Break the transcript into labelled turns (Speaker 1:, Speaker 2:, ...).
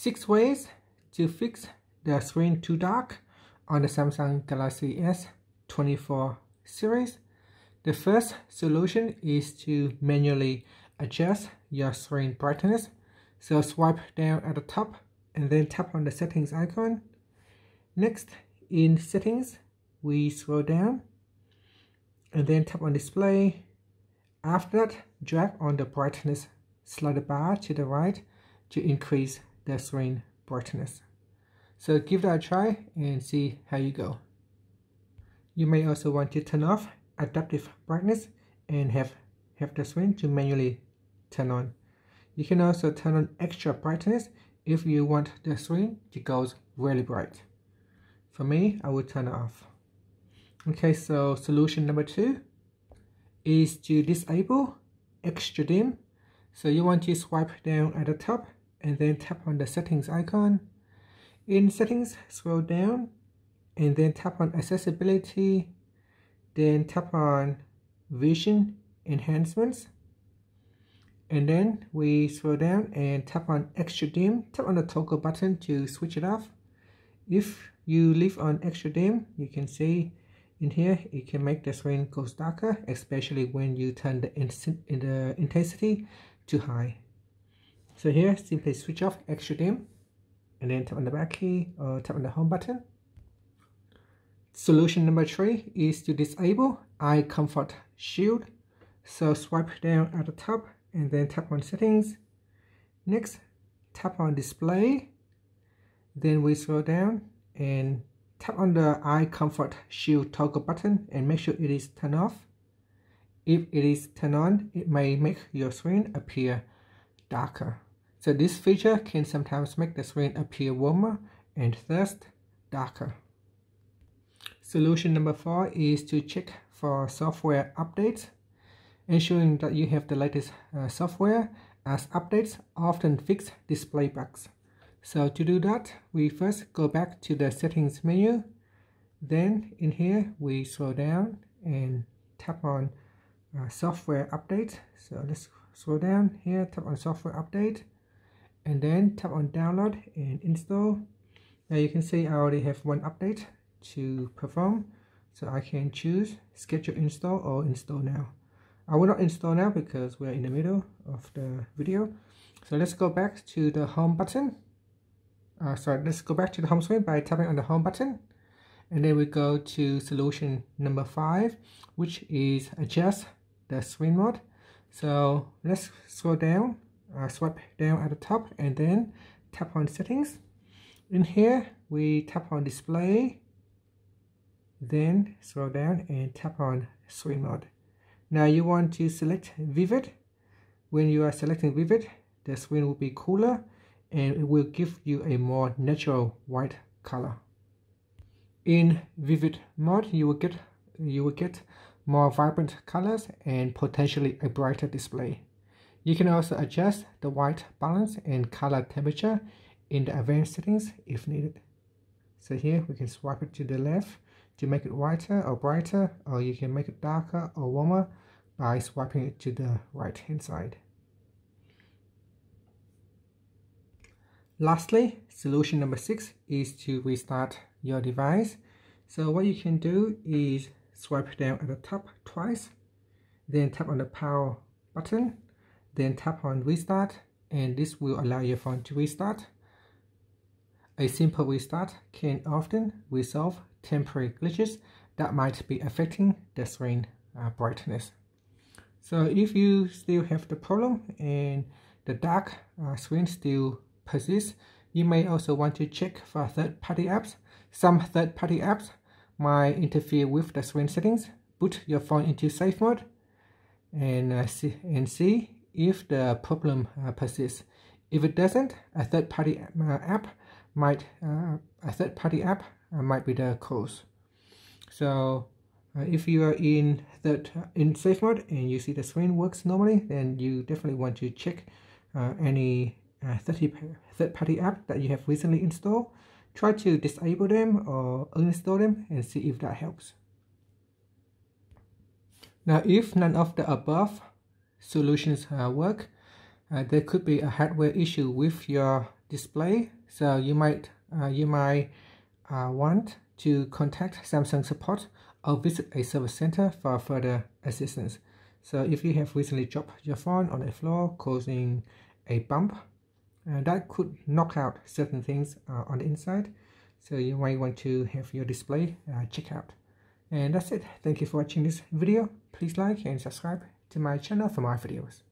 Speaker 1: Six ways to fix the screen too dark on the Samsung Galaxy S24 series. The first solution is to manually adjust your screen brightness. So swipe down at the top and then tap on the settings icon. Next, in settings, we scroll down and then tap on display. After that, drag on the brightness slider bar to the right to increase the screen brightness. So give that a try and see how you go. You may also want to turn off adaptive brightness and have, have the screen to manually turn on. You can also turn on extra brightness if you want the screen to go really bright. For me, I would turn it off. Okay, so solution number two is to disable extra dim. So you want to swipe down at the top and then tap on the settings icon. In settings, scroll down and then tap on accessibility, then tap on vision enhancements. And then we scroll down and tap on extra dim, tap on the toggle button to switch it off. If you leave on extra dim, you can see in here, it can make the screen go darker, especially when you turn the, in the intensity too high. So here, simply switch off extra dim and then tap on the back key or tap on the home button. Solution number three is to disable eye comfort shield. So swipe down at the top and then tap on settings. Next, tap on display. Then we scroll down and tap on the eye comfort shield toggle button and make sure it is turned off. If it is turned on, it may make your screen appear darker. So this feature can sometimes make the screen appear warmer and thus darker. Solution number four is to check for software updates. Ensuring that you have the latest uh, software as updates often fix display bugs. So to do that, we first go back to the settings menu. Then in here, we scroll down and tap on uh, software update. So let's scroll down here, tap on software update and then tap on download and install. Now you can see I already have one update to perform so I can choose schedule install or install now. I will not install now because we're in the middle of the video. So let's go back to the home button. Uh, sorry let's go back to the home screen by tapping on the home button. And then we go to solution number five which is adjust the screen mode. So let's scroll down uh, swipe down at the top and then tap on settings. In here we tap on display then scroll down and tap on screen mode. Now you want to select vivid. When you are selecting vivid the screen will be cooler and it will give you a more natural white color. In vivid mode you will get you will get more vibrant colors and potentially a brighter display you can also adjust the white balance and color temperature in the advanced settings if needed. So here we can swipe it to the left to make it whiter or brighter or you can make it darker or warmer by swiping it to the right hand side. Lastly, solution number six is to restart your device. So what you can do is swipe down at the top twice, then tap on the power button then tap on restart and this will allow your phone to restart. A simple restart can often resolve temporary glitches that might be affecting the screen uh, brightness. So if you still have the problem and the dark uh, screen still persists, you may also want to check for third-party apps. Some third-party apps might interfere with the screen settings. Boot your phone into safe mode and, uh, see, and see if the problem uh, persists. If it doesn't, a third-party uh, app might uh, a third-party app uh, might be the cause. So uh, if you are in that in safe mode and you see the screen works normally, then you definitely want to check any third-party app that you have recently installed. Try to disable them or uninstall them and see if that helps. Now, if none of the above solutions uh, work. Uh, there could be a hardware issue with your display. So you might uh, you might want to contact Samsung support or visit a service center for further assistance. So if you have recently dropped your phone on the floor causing a bump uh, that could knock out certain things uh, on the inside. So you might want to have your display uh, check out. And that's it. Thank you for watching this video. Please like and subscribe to my channel for more videos